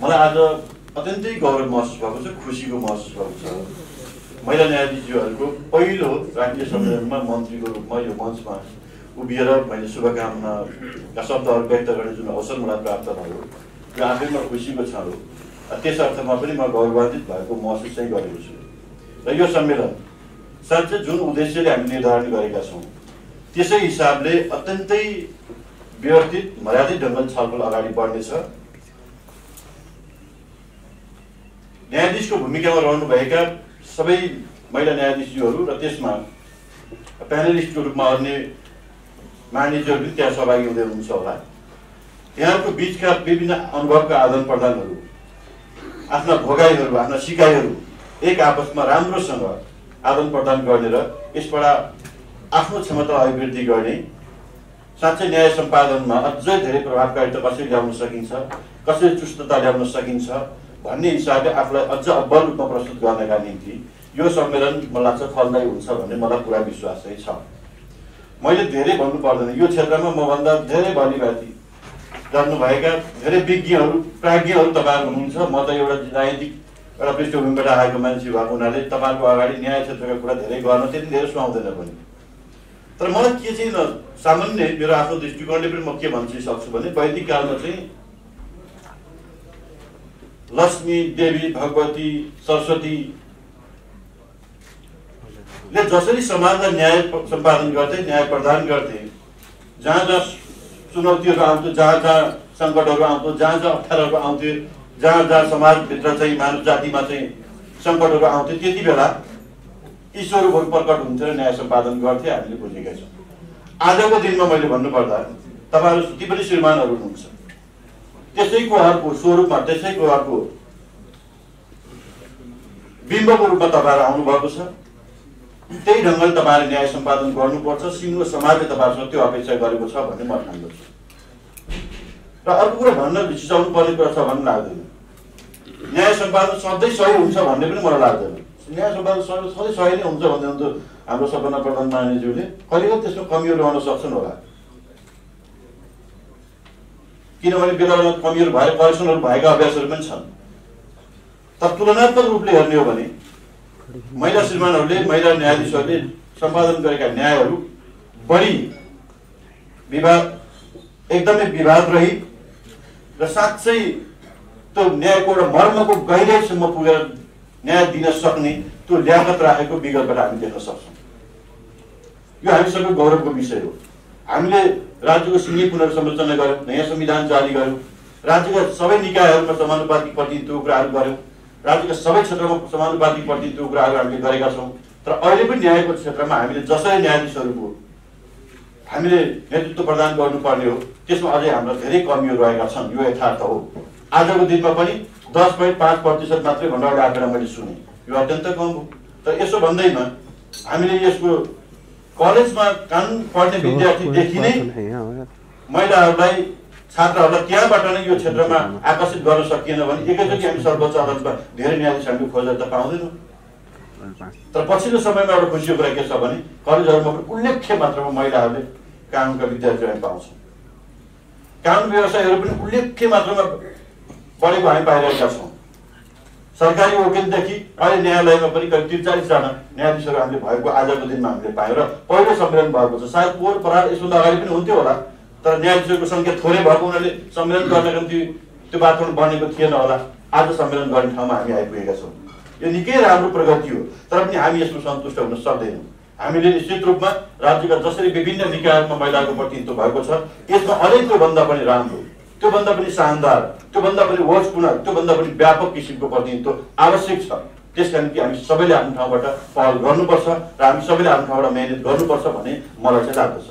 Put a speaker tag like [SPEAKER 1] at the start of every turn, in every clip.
[SPEAKER 1] मलाई आज अत्यन्तै गौरव महसुस भएको छ खुसीको महसुस भएको छ। महिला न्यायाधीशज्यूहरूको पहिलो राष्ट्रिय सम्मेलनमा मन्त्रीको रूपमा यो मञ्चमा उभिएर मैले शुभकामनाका शब्दहरू व्यक्त गर्ने जुन अवसर मलाई प्राप्त भयो यो आफैमा खुसीको छ हो। त्यस अर्थमा पनि म गौरवान्वित भएको महसुस चाहिँ गरेको छु। र यो सम्मेलन साँच्चै जुन उद्देश्यले हामी निर्धारण गरेका छौँ त्यसै हिसाबले अत्यन्तै व्यवस्थित मर्यादित ढङ्गले छलफल अगाडि बढ्नेछ। न्यायाधीशको भूमिकामा रहनुभएका सबै महिला न्यायाधीशज्यूहरू र त्यसमा प्यानलिस्टको रूपमा अन्य मानिसहरू पनि त्यहाँ सहभागी हुँदै हुनुहुन्छ होला। यहाँहरूको बिचका विभिन्न अनुभवका आदान प्रदानहरू आफ्ना भोगाइहरू आफ्ना सिकाइहरू एक आपसमा राम्रोसँग आदान प्रदान गर्ने र यसबाट आफ्नो क्षमता अभिवृद्धि गर्ने साँच्चै न्याय सम्पादनमा अझै धेरै प्रभावकारिता कसरी ल्याउन सकिन्छ कसरी चुस्तता ल्याउन सकिन्छ भन्ने हिसाबले आफूलाई अझ अब्बल रूपमा प्रस्तुत गर्नका निम्ति यो सम्मेलन मलाई लाग्छ फलदायी हुन्छ भन्ने मलाई पुरा विश्वास चाहिँ छ। मैले धेरै भन्नु पर्दैन। यो क्षेत्रमा मभन्दा धेरै भलिभाति जान्नुभएका धेरै विज्ञहरू प्राज्ञहरू तपाईँहरू हुनुहुन्छ। म त एउटा राजनीतिक एउटा पृष्ठभूमिबाट आएको मान्छे भएको हुनाले तपाईँहरूको अगाडि न्याय क्षेत्रका कुरा धेरै गर्न त्यति धेरै सुहाउँदैन पनि। तर मलाई के चाहिँ सामान्य मेरो आफ्नो दृष्टिकोणले पनि म के भन्न सक्छु भने वैदिक कालमा चाहिँ लक्ष्मी देवी भगवती सरस्वतीले जसरी समाजलाई न्याय सम्पादन गर्थे न्याय प्रदान गर्थे जहाँ जहाँ चुनौतीहरू आउँथ्यो जहाँ जहाँ सङ्कटहरू आउँथ्यो जहाँ जहाँ अप्ठ्यारोहरू आउँथ्यो जहाँ जहाँ समाजभित्र चाहिँ मानव जातिमा चाहिँ सङ्कटहरू आउँथ्यो त्यति बेला ईश्वरहरू प्रकट हुन्थ्यो र न्याय सम्पादन गर्थे हामीले बुझेका छौँ। आजको दिनमा मैले भन्नुपर्दा तपाईँहरू ती पनि श्रीमानहरू हुनुहुन्छ त्यसैको अर्को स्वरूपमा त्यसैको अर्को बिम्बको रूपमा तपाईँहरू आउनुभएको छ। त्यही ढङ्गले तपाईँहरूले न्याय सम्पादन गर्नुपर्छ सिङ्गो समाजले तपाईँहरूसँग त्यो अपेक्षा गरेको छ भन्ने म ठान्दछु। र अर्को कुरा भन्न झिचाउनु पर्ने कुरा छ भन्ने लाग्दैन। न्याय सम्पादन सधैँ सही हुन्छ भन्ने पनि मलाई लाग्दैन। न्याय सम्पादन सधैँ सही नै हुन्छ भन्दै हाम्रो सपना प्रधान मानिज्यूले कहिले त्यसमा कमीहरू रहन सक्छन् होला। किनभने बेला बेला कमीहरू भए करेक्सनहरू भएका अभ्यासहरू पनि छन्। तर तुलनात्मक रूपले हेर्ने हो भने महिला श्रीमानहरूले महिला न्यायाधीशहरूले सम्पादन गरेका न्यायहरू बढी विवाद एकदमै विवाद रहित र साँच्चै त्यो न्यायको एउटा मर्मको गहिराइसम्म पुगेर न्याय दिन सक्ने त्यो ल्याकत राखेको विगतबाट हामी देख्न सक्छौँ। यो हामी सबै गौरवको विषय हो। हामीले राज्यको सिङ्गी पुनर्संरचना गऱ्यौँ नयाँ संविधान जारी गऱ्यौँ राज्यका सबै निकायहरूमा समानुपातिक प्रतिनिधित्व कुराहरू गऱ्यौँ राज्यका सबै क्षेत्रमा समानुपातिक प्रतिनिधित्व कुराहरू हामीले गरेका छौँ। तर अहिले पनि न्यायको क्षेत्रमा हामीले जसरी न्यायाधीशहरूको हामीले नेतृत्व प्रदान गर्नुपर्ने हो। त्यसमा अझै हाम्रा धेरै कमीहरू रहेका छन् यो यथार्थ हो। आजको दिनमा पनि दस पोइन्ट पाँच प्रतिशत मात्रै भन्दा एउटा आँकडा मैले सुने। यो अत्यन्त कम हो। तर यसो भन्दैमा हामीले यसको कलेजमा कानुन पढ्ने विद्यार्थीदेखि नै महिलाहरूलाई छात्रहरूलाई त्यहाँबाट नै यो क्षेत्रमा आकर्षित गर्न सकिएन भने एकैचोटि हामी सर्वोच्च अदालतमा धेरै न्यायाधीश हामीले खोजेर त पाउँदैनौँ। तर पछिल्लो समयमा एउटा खुसीको कुरा के छ भने कलेजहरूमा पनि उल्लेख्य मात्रामा महिलाहरूले कानुनका विद्यार्थीहरू हामी पाउँछौँ कानुन व्यवसायहरू पनि उल्लेख्य मात्रामा बढेको हामी पाइरहेका छौँ। सरकारी वकिलदेखि अहिले न्यायालयमा पनि करिब त्रिचालिसजना न्यायाधीशहरू हामीले भएको आजको दिनमा हामीले पायौँ र पहिलो सम्मेलन भएको छ। सायद पोहोर परार यसभन्दा अगाडि पनि हुन्थ्यो होला तर न्यायाधीशहरूको सङ्ख्या थोरै भएको हुनाले सम्मेलन गर्नको निम्ति त्यो वातावरण बनेको थिएन होला। आज सम्मेलन गर्ने ठाउँमा हामी आइपुगेका छौँ। यो निकै राम्रो प्रगति हो तर पनि हामी यसमा सन्तुष्ट हुन सक्दैनौँ। हामीले निश्चित रूपमा राज्यका जसरी विभिन्न निकायहरूमा महिलाको प्रतिनिधित्व भएको छ यसमा अझै त्योभन्दा पनि राम्रो। त्योभन्दा पनि शानदार त्योभन्दा पनि वचपूर्ण त्योभन्दा पनि व्यापक किसिमको प्रतिनिधित्व आवश्यक छ। त्यसका निम्ति हामी सबैले आफ्नो ठाउँबाट पहल गर्नुपर्छ र हामी सबैले आफ्नो ठाउँबाट मेहनत गर्नुपर्छ भन्ने मलाई चाहिँ लाग्दछ।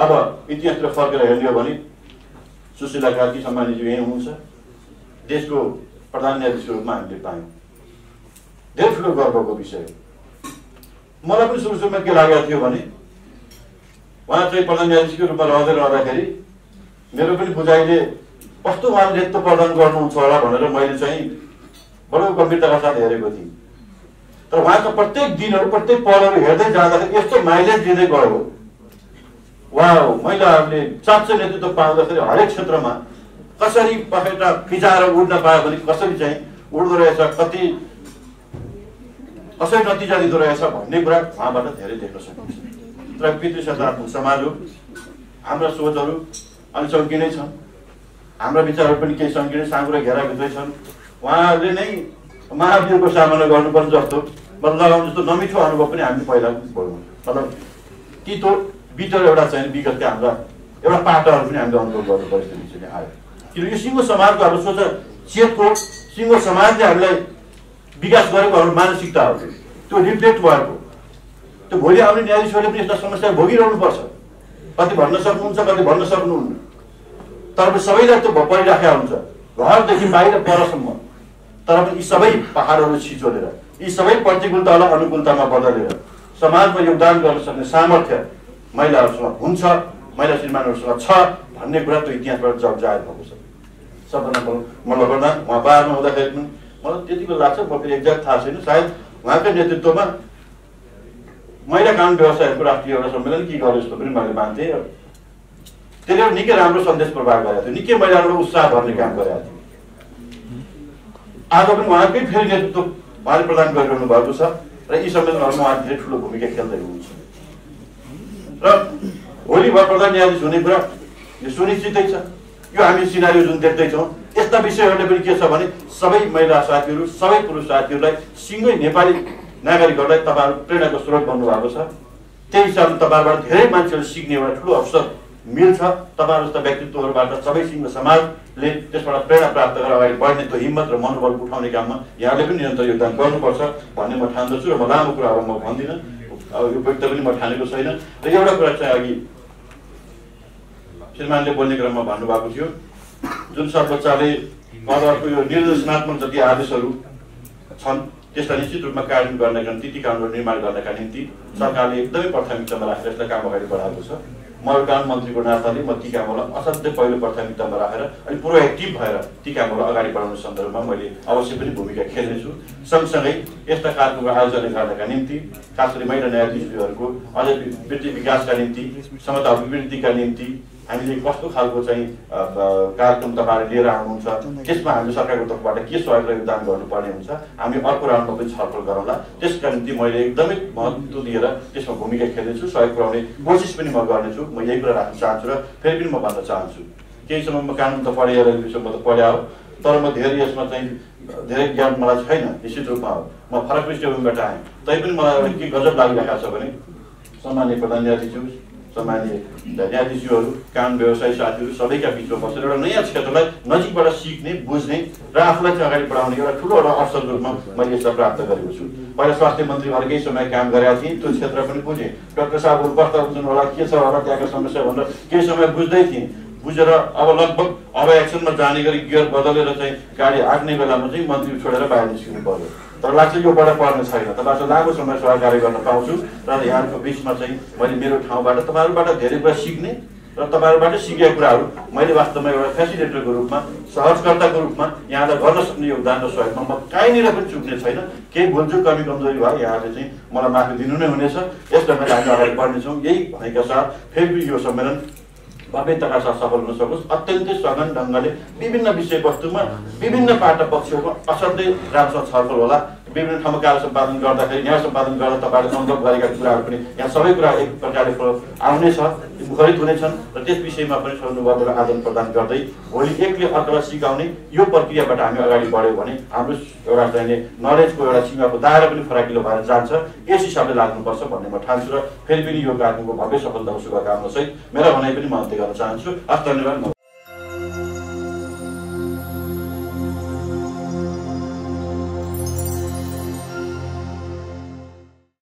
[SPEAKER 1] अब इतिहासतिर फर्केर हेर्ने हो भने सुशीला कार्की सम्मानीज्यू यहीँ हुनुहुन्छ। देशको प्रधान न्यायाधीशको रूपमा हामीले पायौँ। धेरै ठुलो गर्वको विषय मलाई पनि सुरु सुरुमा के लागेको थियो भने उहाँ चाहिँ प्रधान न्यायाधीशको रूपमा रहँदै रहँदाखेरि मेरो पनि बुझाइले कस्तो उहाँले नेतृत्व प्रदान गर्नुहुन्छ होला भनेर मैले चाहिँ बडो गम्भीरताका साथ हेरेको थिएँ। तर उहाँको प्रत्येक दिनहरू प्रत्येक पलहरू हेर्दै जाँदाखेरि यस्तो माइलेज दिँदै गयो। वा महिलाहरूले साँच्चै नेतृत्व पाउँदाखेरि हरेक क्षेत्रमा कसरी पखेटा फिजाएर उड्न पायो भने कसरी चाहिँ उड्दो रहेछ कति कसरी नतिजा दिँदो रहेछ भन्ने कुरा उहाँबाट धेरै देख्न सकिन्छ। तर पितृ सदात्मक समाज हो। हाम्रा सोचहरू अनि सङ्किनै छन्। हाम्रा विचारहरू पनि केही सङ्किने साँगुरा घेराभित्रै छन्। उहाँहरूले नै महावीरको सामना गर्नुपर्छ जस्तो लगाउनु जस्तो नमिठो अनुभव पनि हामी पहिला भनौँ मतलब तितो बिटर एउटा चाहिँ विगतका हाम्रा एउटा पाटाहरू पनि हामीले अनुभव गर्नु परिस्थिति चाहिँ आयो। किनकि यो सिङ्गो समाजको हाम्रो सोच चेतको सिङ्गो समाजले हामीलाई विकास गरेको हाम्रो मानसिकता हो त्यो रिफ्लेक्ट भएको। त्यो भोलि आउने न्यायाधीशहरूले पनि यस्ता समस्या भोगिरहनुपर्छ। कति भन्न सक्नुहुन्छ कति भन्न सक्नुहुन्न। तर पनि सबैलाई त्यो परिराखेका हुन्छ। घरदेखि बाहिर परसम्म। तर पनि यी सबै पहाडहरू छिचोलेर यी सबै प्रतिकूलतालाई अनुकूलतामा बदलेर समाजमा योगदान गर्न सक्ने सामर्थ्य महिलाहरूसँग हुन्छ महिला श्रीमानहरूसँग छ भन्ने कुरा त्यो इतिहासबाट जब जाहेर भएको छ। सबभन्दा मलाई गर्दा उहाँ बाह्रमा हुँदाखेरि पनि मलाई त्यति बेला लाग्छ म फेरि एक्ज्याक्ट थाहा छैन। सायद उहाँकै नेतृत्वमा महिला कानुन व्यवसायहरूको राष्ट्रिय एउटा सम्मेलन के गर्यो जस्तो पनि मैले मान्थेँ त्यसले एउटा निकै राम्रो सन्देश प्रभाव गरेको थियो। निकै महिलाहरूको उत्साह भर्ने काम गरेको थियो। आज पनि उहाँकै फेरि नेतृत्व उहाँले प्रदान गरिरहनु भएको छ र यी सम्मेलनहरूमा उहाँ धेरै ठुलो भूमिका खेल्दै हुनुहुन्छ। र भोलि भयो प्रधान न्यायाधीश हुने कुरा यो सुनिश्चितै छ। यो हामी सिनारी जुन देख्दैछौँ यस्ता विषयहरूले पनि के छ भने सबै महिला साथीहरू सबै पुरुष साथीहरूलाई सिङ्गै नेपाली नागरिकहरूलाई तपाईँहरू प्रेरणाको स्रोत बन्नुभएको छ। त्यही हिसाबले तपाईँहरूबाट धेरै मान्छेहरू सिक्ने एउटा ठुलो अवसर मिल्छ। तपाईँहरू जस्ता व्यक्तित्वहरूबाट सबै सिङ्ग समाजले त्यसबाट प्रेरणा प्राप्त गरेर अगाडि बढ्ने त्यो हिम्मत र मनोबल उठाउने काममा यहाँले पनि निरन्तर योगदान गर्नुपर्छ भन्ने म ठान्दछु र म लामो कुरा अब म भन्दिनँ। अब यो व्यक्त पनि म ठानेको छैन। र एउटा कुरा चाहिँ अघि श्रीमानले बोल्ने क्रममा भन्नुभएको थियो जुन सर्वोच्चले पदहरूको यो निर्देशनात्मक जति आदेशहरू छन् त्यसलाई निश्चित रूपमा कार्यान्वयन गर्नका निम्ति कानुन निर्माण गर्नका निम्ति सरकारले एकदमै प्राथमिकतामा राखेर यसलाई काम अगाडि बढाएको छ। म कानुन मन्त्रीको नाताले म ती कामहरूलाई असाध्यै पहिलो प्राथमिकतामा राखेर अनि प्रोएक्टिभ भएर ती कामहरूलाई अगाडि बढाउने सन्दर्भमा मैले अवश्य पनि भूमिका खेल्नेछु। सँगसँगै यस्ता कार्यक्रमको आयोजना गर्नका निम्ति खास गरी महिला न्यायाधीशहरूको अझै वृद्धि विकासका निम्ति समता अभिवृद्धिका निम्ति हामीले कस्तो खालको चाहिँ कार्यक्रम तपाईँहरूले लिएर आउनुहुन्छ त्यसमा हामीले सरकारको तर्फबाट के सहयोग र योगदान गर्नुपर्ने हुन्छ हामी अर्को राउन्डमा पनि छलफल गरौँला। त्यसका निम्ति मैले एकदमै महत्त्व दिएर त्यसमा भूमिका खेल्नेछु सहयोग पुऱ्याउने कोसिस पनि म गर्नेछु। म यही कुरा राख्न चाहन्छु र फेरि पनि म भन्न चाहन्छु। केही समय म कानुन त पढेर विषयमा त पढ्या हो तर म धेरै यसमा चाहिँ धेरै ज्ञान मलाई छैन निश्चित रूपमा हो। म फरक पृष्ठभूमिबाट आएँ। तैपनि मलाई एउटा के गजब लागिरहेको छ भने सामान्य प्रधान न्यायाधीश सामान्य न्यायाधीशहरू काम व्यवसायी साथीहरू सबैका बिचमा बसेर एउटा नयाँ क्षेत्रलाई नजिकबाट सिक्ने बुझ्ने र आफूलाई चाहिँ अगाडि बढाउने एउटा ठुलो एउटा अवसरको रूपमा मैले यसलाई प्राप्त गरेको छु पहिला स्वास्थ्य मन्त्री केही समय काम गरेका थिएँ त्यो क्षेत्र पनि बुझेँ डक्टर साहबहरू कस्ता हुन्छन् होला के छ होला त्यहाँको समस्या भनेर केही समय बुझ्दै थिएँ बुझेर अब लगभग अब एक्सनमा जाने गरी गियर बदलेर चाहिँ गाडी हाँक्ने बेलामा चाहिँ मन्त्री छोडेर बाहिर निस्किनु पर्यो तर लाग्छ योबाट पर्ने छैन। तपाईँहरू लामो समय सहकार्य गर्न पाउँछु। र यहाँहरूको बिचमा चाहिँ मैले मेरो ठाउँबाट तपाईँहरूबाट धेरै कुरा सिक्ने र तपाईँहरूबाट सिकेका कुराहरू मैले वास्तवमा एउटा फेसिलिटेटरको रूपमा सहजकर्ताको रूपमा यहाँलाई गर्न सक्ने योगदान र सहयोगमा म कहीँनिर पनि चुक्ने छैन। केही भुलचुक कमी कमजोरी भयो यहाँले चाहिँ मलाई माफी दिनु नै हुनेछ। यसलाई मैले हामी अगाडि बढ्नेछौँ। यही भनेका साथ फेरि यो सम्मेलन भव्यताका साथ सफल हुन सकोस्। अत्यन्तै सघन ढङ्गले विभिन्न विषयवस्तुमा विभिन्न पाटा पक्षहरूको असाध्यै राम्रो छलफल होला। विभिन्न ठाउँमा कार्य सम्पादन गर्दाखेरि न्याय सम्पादन गर्दा तपाईँहरूले अनुभव गरेका कुराहरू पनि यहाँ सबै कुरा एक प्रकारले आउनेछ मुखरित हुनेछन् र त्यस विषयमा पनि सहानुभूतिको आदान प्रदान गर्दै भोलि एकले अर्कालाई सिकाउने यो प्रक्रियाबाट हामी अगाडि बढ्यौँ भने हाम्रो एउटा चाहिने नलेजको एउटा सीमाको दायरा पनि फराकिलो भएर जान्छ। यस हिसाबले लाग्नुपर्छ भन्ने म ठान्छु र फेरि पनि यो कार्यक्रमको भव्य सफलताको शुभकामना सहित मेरा भनाइ पनि म अन्त्य गर्न चाहन्छु। हस् धन्यवाद।